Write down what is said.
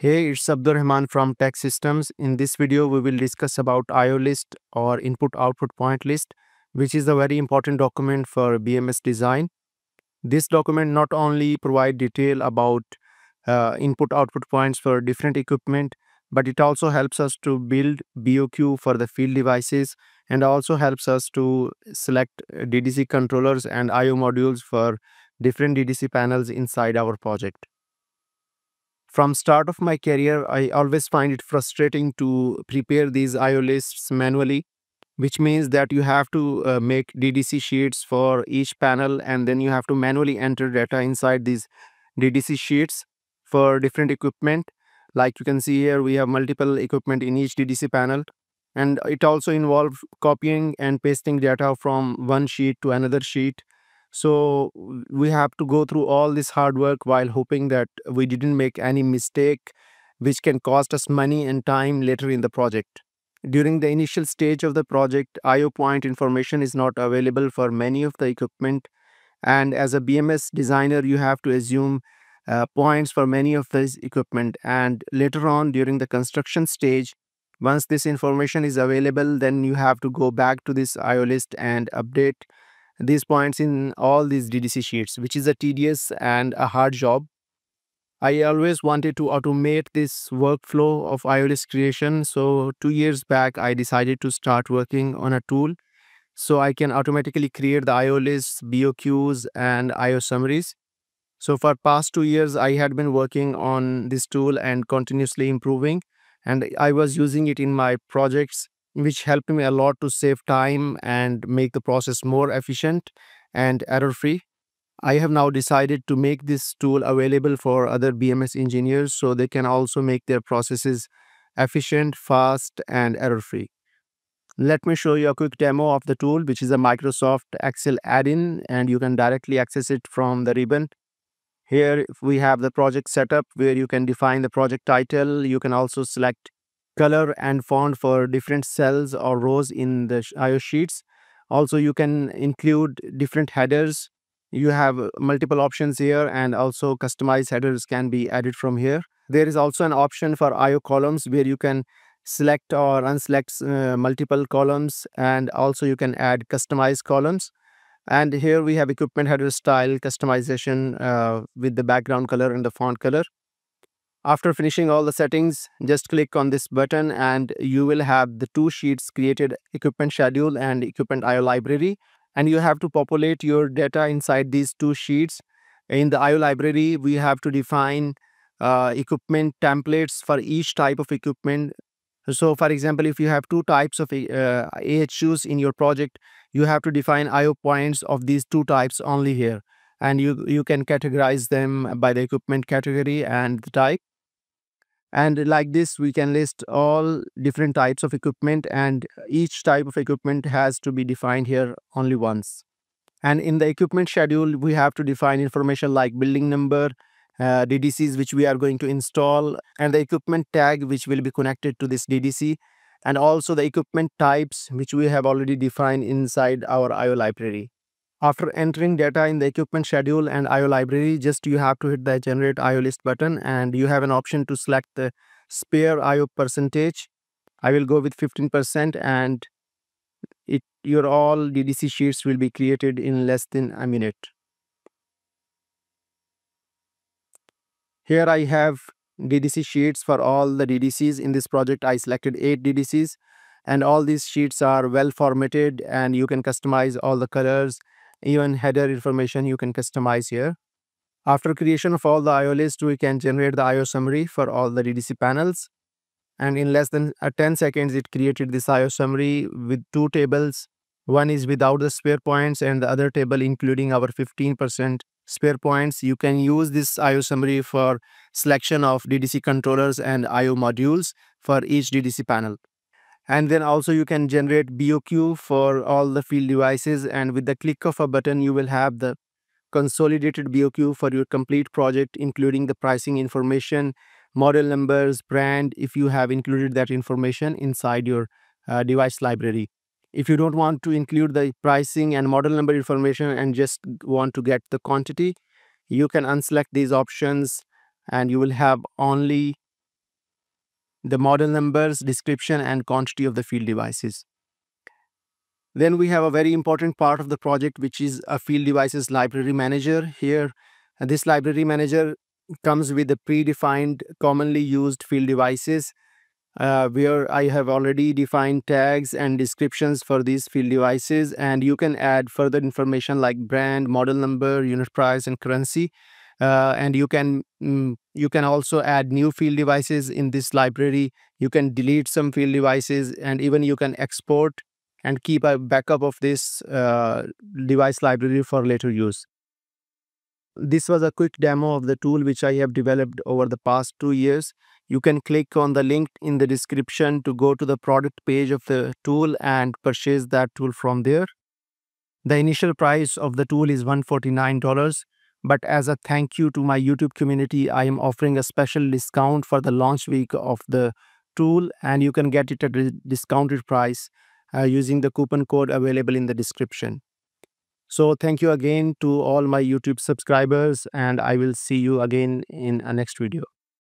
Hey, it's Abdur Rahman from Tech Systems. In this video, we will discuss about IO list or input output point list, which is a very important document for BMS design. This document not only provide detail about uh, input output points for different equipment, but it also helps us to build BOQ for the field devices and also helps us to select DDC controllers and IO modules for different DDC panels inside our project from start of my career i always find it frustrating to prepare these io lists manually which means that you have to uh, make ddc sheets for each panel and then you have to manually enter data inside these ddc sheets for different equipment. Like you can see here we have multiple equipment in each ddc panel and it also involves copying and pasting data from one sheet to another sheet so we have to go through all this hard work while hoping that we didn't make any mistake which can cost us money and time later in the project. During the initial stage of the project, IO point information is not available for many of the equipment. And as a BMS designer you have to assume uh, points for many of this equipment. And later on during the construction stage once this information is available then you have to go back to this IO list and update these points in all these DDC sheets, which is a tedious and a hard job. I always wanted to automate this workflow of IOList creation. So two years back, I decided to start working on a tool so I can automatically create the IO lists, BOQs, and IO summaries. So for past two years, I had been working on this tool and continuously improving. And I was using it in my projects which helped me a lot to save time and make the process more efficient and error free. I have now decided to make this tool available for other BMS engineers so they can also make their processes efficient, fast, and error free. Let me show you a quick demo of the tool, which is a Microsoft Excel add-in, and you can directly access it from the ribbon. Here we have the project setup where you can define the project title. You can also select color and font for different cells or rows in the IO sheets. Also, you can include different headers. You have uh, multiple options here and also customized headers can be added from here. There is also an option for IO columns where you can select or unselect uh, multiple columns and also you can add customized columns. And here we have equipment header style customization uh, with the background color and the font color. After finishing all the settings, just click on this button and you will have the two sheets created equipment schedule and equipment IO library. And you have to populate your data inside these two sheets. In the IO library, we have to define uh, equipment templates for each type of equipment. So for example, if you have two types of uh, AHUs in your project, you have to define IO points of these two types only here. And you, you can categorize them by the equipment category and the type. And like this we can list all different types of equipment and each type of equipment has to be defined here only once. And in the equipment schedule we have to define information like building number uh, ddcs which we are going to install and the equipment tag which will be connected to this ddc and also the equipment types which we have already defined inside our io library after entering data in the equipment schedule and IO library, just you have to hit the generate IO list button and you have an option to select the spare IO percentage. I will go with 15% and it your all DDC sheets will be created in less than a minute. Here I have DDC sheets for all the DDCs. In this project, I selected 8 DDCs and all these sheets are well formatted and you can customize all the colors even header information you can customize here. After creation of all the IO list, we can generate the IO summary for all the DDC panels. And in less than uh, 10 seconds, it created this IO summary with two tables. One is without the spare points and the other table including our 15% spare points. You can use this IO summary for selection of DDC controllers and IO modules for each DDC panel and then also you can generate BOQ for all the field devices and with the click of a button you will have the consolidated BOQ for your complete project including the pricing information, model numbers, brand if you have included that information inside your uh, device library. If you don't want to include the pricing and model number information and just want to get the quantity, you can unselect these options and you will have only the model numbers, description, and quantity of the field devices. Then we have a very important part of the project, which is a field devices library manager. Here, this library manager comes with the predefined commonly used field devices uh, where I have already defined tags and descriptions for these field devices and you can add further information like brand, model number, unit price and currency. Uh, and you can mm, you can also add new field devices in this library. You can delete some field devices and even you can export and keep a backup of this uh, device library for later use. This was a quick demo of the tool which I have developed over the past two years. You can click on the link in the description to go to the product page of the tool and purchase that tool from there. The initial price of the tool is $149, but as a thank you to my YouTube community, I am offering a special discount for the launch week of the tool and you can get it at a discounted price uh, using the coupon code available in the description. So thank you again to all my YouTube subscribers and I will see you again in a next video.